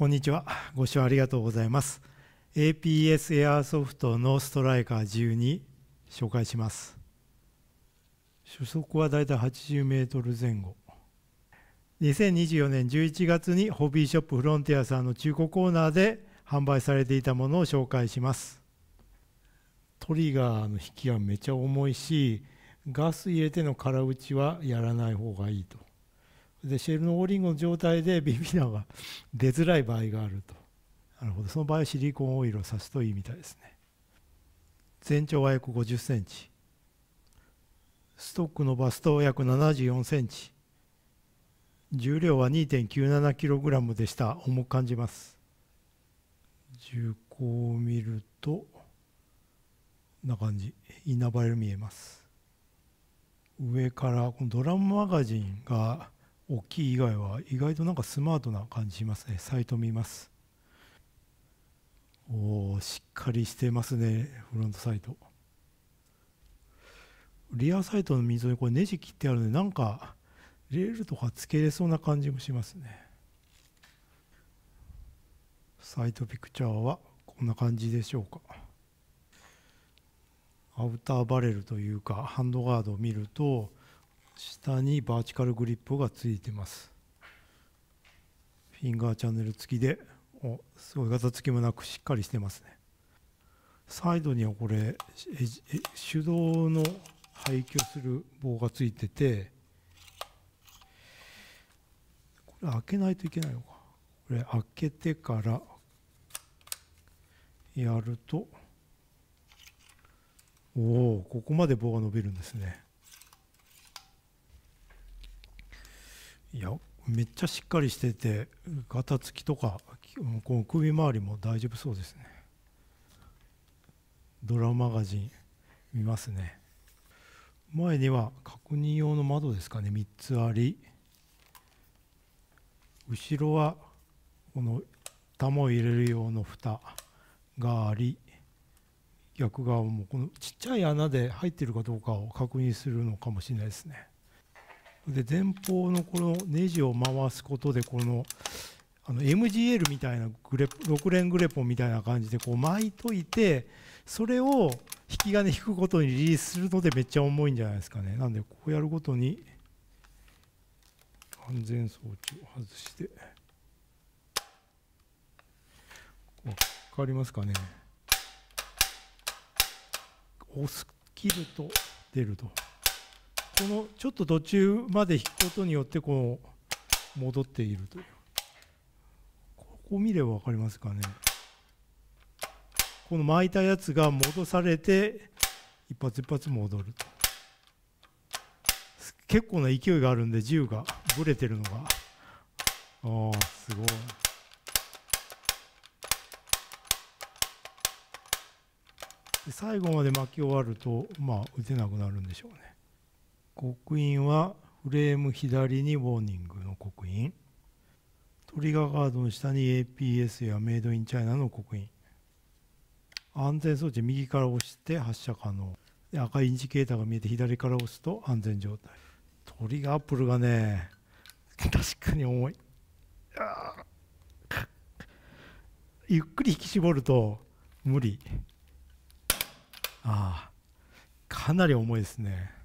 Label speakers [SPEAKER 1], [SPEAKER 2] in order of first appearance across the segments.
[SPEAKER 1] こんにちは。ご視聴ありがとうございます。APS エアソフトのストライカー12紹介します。初速はだいたい80メートル前後。2024年11月にホビーショップフロンティアさんの中古コーナーで販売されていたものを紹介します。トリガーの引きはめちゃ重いし、ガス入れての空打ちはやらない方がいいと。でシェルのオーリングの状態で ビビナーが出づらい場合があると。なるほど。その場合はシリコンオイルを刺すといいみたいですね。全長は約50センチ。ストック伸ばすと約74センチ。重量は 2.97kg でした。重く感じます。重厚を見るとこんな感じ。インナーバレル見えます。上からこのドラムマガジンが大きい以外は意外となんかスマートな感じしますね。サイト見ます。おおしっかりしてますね。フロントサイト。リアサイトの溝にこれネジ切ってあるのでなんかレールとかつけれそうな感じもしますね。サイトピクチャーはこんな感じでしょうか。アウターバレルというかハンドガードを見ると下にバーチカルグリップがついてます。フィンガーチャンネル付きでおすごいガタつきもなくしっかりしてますね。サイドにはこれ手動の廃墟する棒がついててこれ開けないといけないのか。これ開けてからやるとおおここまで棒が伸びるんですね。いやめっちゃしっかりしててガタつきとかこの首周りも大丈夫そうですね。ドラマガジン見ますね。前には確認用の窓ですかね。3つあり。後ろはこの玉を入れる用の蓋があり。逆側もこのちっちゃい穴で入ってるかどうかを確認するのかもしれないですね。で前方のこのネジを回すことでこのあの MGL みたいなグレ6連グレポンみたいな感じでこう巻いといてそれを引き金引くことにリリースするのでめっちゃ重いんじゃないですかねなんでこうやるごとに安全装置を外して分かりますかね押す切ると出ると。このちょっと途中まで引くことによってこう戻っているという。ここ見れば分かりますかね。この巻いたやつが戻されて一発一発戻ると。結構な勢いがあるんで銃がぶれてるのが。ああすごい。最後まで巻き終わるとまあ撃てなくなるんでしょうね。刻印はフレーム左にウォーニングの刻印。トリガーガードの下に APS やメイドインチャイナの刻印。安全装置右から押して発射可能。赤いインジケーターが見えて左から押すと安全状態。トリガーアップルがね確かに重い。ゆっくり引き絞ると無理。ああかなり重いですね。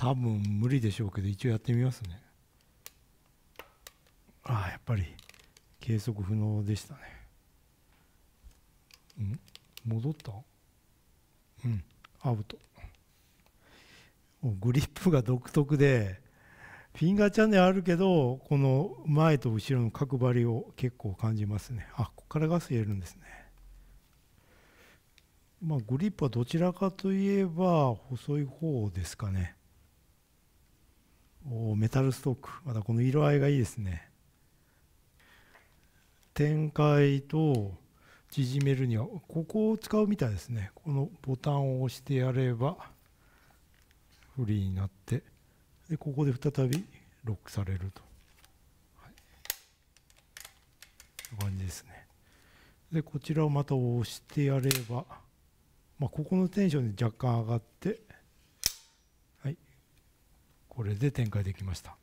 [SPEAKER 1] 多分無理でしょうけど一応やってみますね。ああやっぱり。計測不能でしたね。ん？戻った？うん。アウト。グリップが独特でフィンガーチャンネルあるけどこの前と後ろの角張りを結構感じますね。あここからガス入れるんですね。まあ、グリップはどちらかといえば細い方ですかね。おメタルストック。またこの色合いがいいですね。展開と縮めるには、ここを使うみたいですね。このボタンを押してやれば、フリーになって、でここで再びロックされると。はい、こ感じですね。で、こちらをまた押してやれば、まあ、ここのテンションで若干上がって、これで展開できました。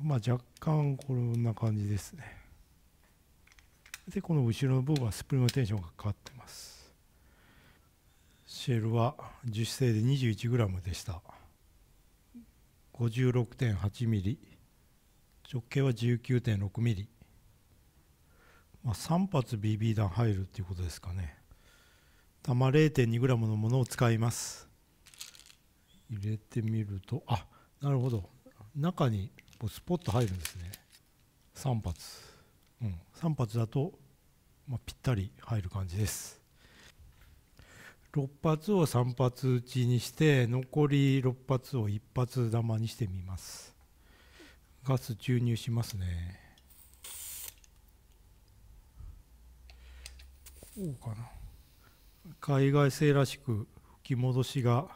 [SPEAKER 1] まあ若干こんな感じですね。でこの後ろの部分はスプリングテンションがかかってます。シェルは樹脂製で 21g でした。56.8mm 直径は 19.6mm まあ、3発 BB 弾入るっていうことですかね。弾 0.2g のものを使います。入れてみるとあなるほど。中にスポット入るんですね。3発うん。3発だと、まあ、ぴったり入る感じです。6発を3発打ちにして残り6発を1発弾にしてみます。ガス注入しますね。こうかな。海外製らしく吹き戻しが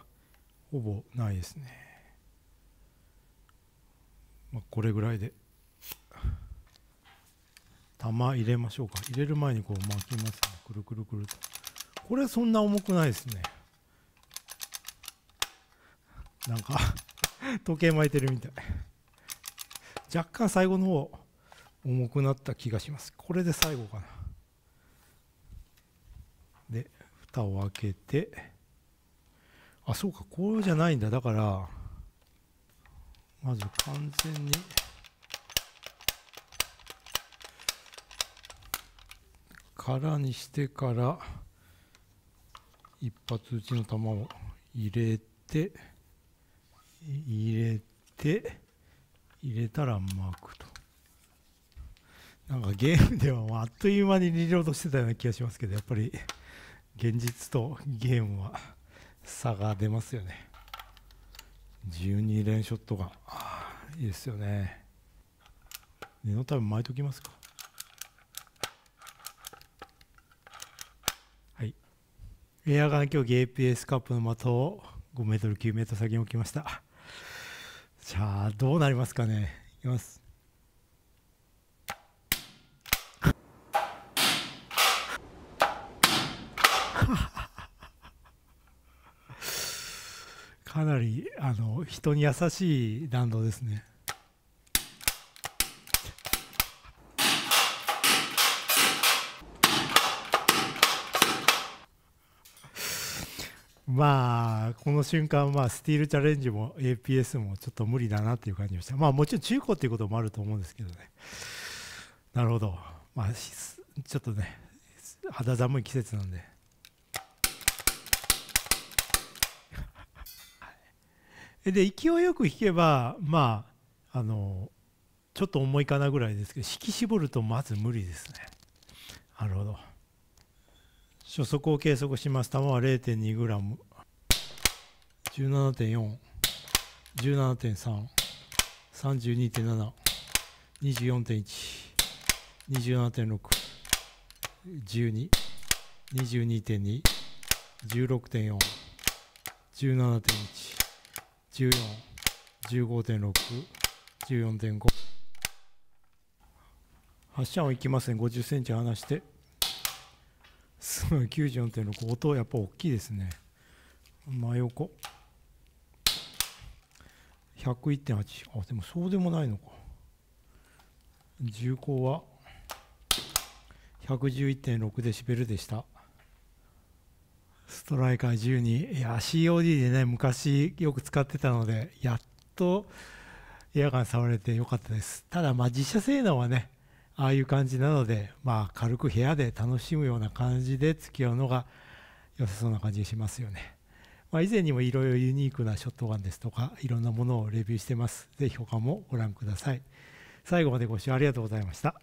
[SPEAKER 1] ほぼないですね、まあ、これぐらいで。玉入れましょうか。入れる前にこう巻きますね。くるくるくると。これそんな重くないですね。なんか 時計巻いてるみたい。若干最後の方重くなった気がします。これで最後かな。で蓋を開けて。あそうか。こうじゃないんだ。だからまず完全に。空にしてから一発打ちの球を入れて入れて入れたら巻くと。なんかゲームではあっという間にリロードしてたような気がしますけどやっぱり現実とゲームは差が出ますよね。12連ショットが。いいですよね。念のため巻いときますか。はい。エアガン競技 APS カップの的を5メートル9メートル先に置きました。じゃあどうなりますかね。いきます。かなりあの人に優しい弾道ですね。まあこの瞬間まあスティールチャレンジも APS もちょっと無理だなっていう感じでしたまあもちろん中古っていうこともあると思うんですけどね。なるほど。まあちょっとね肌寒い季節なんで。で勢いよく弾けばまああのちょっと重いかなぐらいですけど引き絞るとまず無理ですね。なるほど。初速を計測します。球は 0.2g 17.4 17.3 32.7 24.1 27.6 12 22.2 16.4 17.1 14、15.6、14.5。発射音いきますね、50センチ離して。すごい、94.6。音やっぱ大きいですね。真横。101.8。あ、でもそうでもないのか。重厚は111.6デシベルでした。トライカー12いや COD でね昔よく使ってたのでやっとエアガン触れてよかったです。ただまあ実写性能はねああいう感じなのでまあ軽く部屋で楽しむような感じで付き合うのが良さそうな感じがしますよね、まあ、以前にもいろいろユニークなショットガンですとかいろんなものをレビューしてます。是非他もご覧ください。最後までご視聴ありがとうございました。